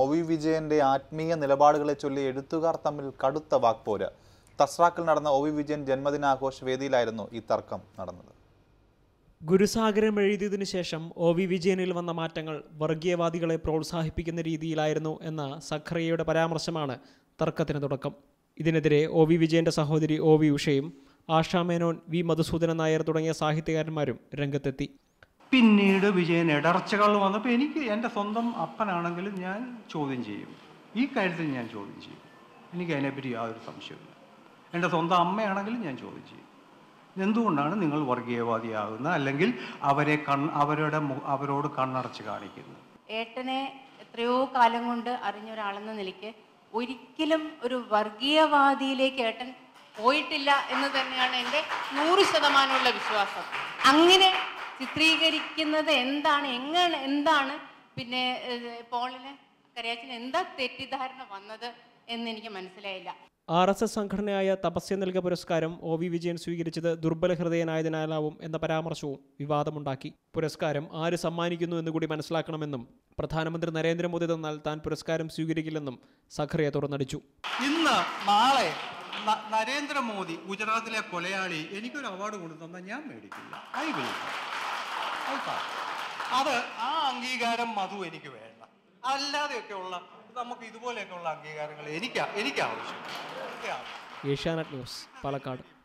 O V വിജയന്റെ ആത്മീയ നിലപാടുകളെ ചൊല്ലി എഴുത്തുകാർ തമ്മിൽ കടുത്ത വാക്പോര്. തസ്രാക്കിൽ നടന്ന ഒ വി വിജയൻ ജന്മദിനാഘോഷ വേദിയിലായിരുന്നു ഈ തർക്കം നടന്നത്. ഗുരുസാഗരം എഴുതിയതിനു ശേഷം ഒ വി വിജയനിൽ വന്ന മാറ്റങ്ങൾ വർഗീയവാദികളെ പ്രോത്സാഹിപ്പിക്കുന്ന രീതിയിലായിരുന്നു എന്ന സഖറിയയുടെ പരാമർശമാണ് തർക്കത്തിന് തുടക്കം. ഇതിനെതിരെ ഒ വി വിജയന്റെ സഹോദരി ഒ വി ഉഷയും ആഷാമേനോൻ വി മധുസൂദനൻ നായർ തുടങ്ങിയ സാഹിത്യകാരന്മാരും രംഗത്തെത്തി. പിന്നീട് വിജയൻ ഇടർച്ചകൾ വന്നപ്പോൾ എനിക്ക് എന്റെ സ്വന്തം അപ്പനാണെങ്കിലും ഞാൻ ചോദ്യം ചെയ്യും. ഈ കാര്യത്തിൽ ഞാൻ ചോദ്യം ചെയ്യും. എനിക്ക് അതിനെപ്പറ്റി യാതൊരു സംശയമില്ല എന്റെ സ്വന്തം അമ്മയാണെങ്കിലും ഞാൻ ചോദ്യം ചെയ്യും. എന്തുകൊണ്ടാണ് നിങ്ങൾ വർഗീയവാദിയാകുന്നത്? അല്ലെങ്കിൽ അവരെ കൺ അവരുടെ അവരോട് കണ്ണടച്ച് കാണിക്കുന്നത്? ഏട്ടനെ എത്രയോ കാലം കൊണ്ട് അറിഞ്ഞ ഒരാളെന്ന നിലയ്ക്ക് ഒരിക്കലും ഒരു വർഗീയവാദിയിലേക്ക് ഏട്ടൻ പോയിട്ടില്ല എന്ന് തന്നെയാണ് എന്റെ നൂറ് ശതമാനമുള്ള വിശ്വാസം. അങ്ങനെ ചിത്രീകരിക്കുന്നത് എന്താണ് എങ്ങനെ എന്താണ്? പിന്നെ പോളിനെ കരയാച്ചിന് എന്താ തെറ്റിദ്ധാരണ വന്നത് എന്ന് എനിക്ക് മനസ്സിലായില്ല. ആർ എസ് എസ് സംഘടനയായ തപസ്യ നൽക പുരസ്കാരം ഒ വി വിജയൻ സ്വീകരിച്ചത് ദുർബല ഹൃദയനായതിനാലാവും എന്ന പരാമർശവും വിവാദമുണ്ടാക്കി. പുരസ്കാരം ആര് സമ്മാനിക്കുന്നു എന്നുകൂടി മനസ്സിലാക്കണമെന്നും പ്രധാനമന്ത്രി നരേന്ദ്രമോദി തന്നാൽ താൻ പുരസ്കാരം സ്വീകരിക്കില്ലെന്നും സഖറിയ തുറന്നടിച്ചു. ഇന്ന് നാളെ നരേന്ദ്രമോദി ഗുജറാത്തിലെ കൊലയാളി എനിക്കൊരു അവാർഡ് കൊണ്ടു തന്നാൽ ഞാൻ മേടിക്കില്ല. I will. അത് ആ അംഗീകാരം മധു എനിക്ക് വേണ്ട. അല്ലാതെയൊക്കെ ഉള്ള നമുക്ക് ഇതുപോലെയൊക്കെ ഉള്ള അംഗീകാരങ്ങൾ എനിക്ക് എനിക്കാവശ്യം. ഏഷ്യാനെറ്റ് ന്യൂസ് പാലക്കാട്.